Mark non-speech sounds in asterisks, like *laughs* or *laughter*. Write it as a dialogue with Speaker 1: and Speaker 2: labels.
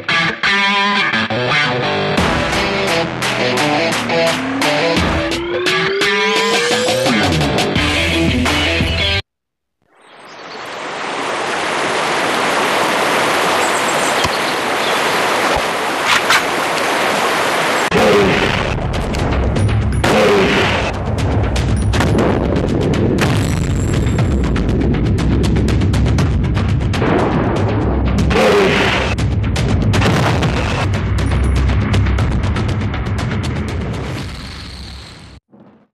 Speaker 1: Wow. *laughs*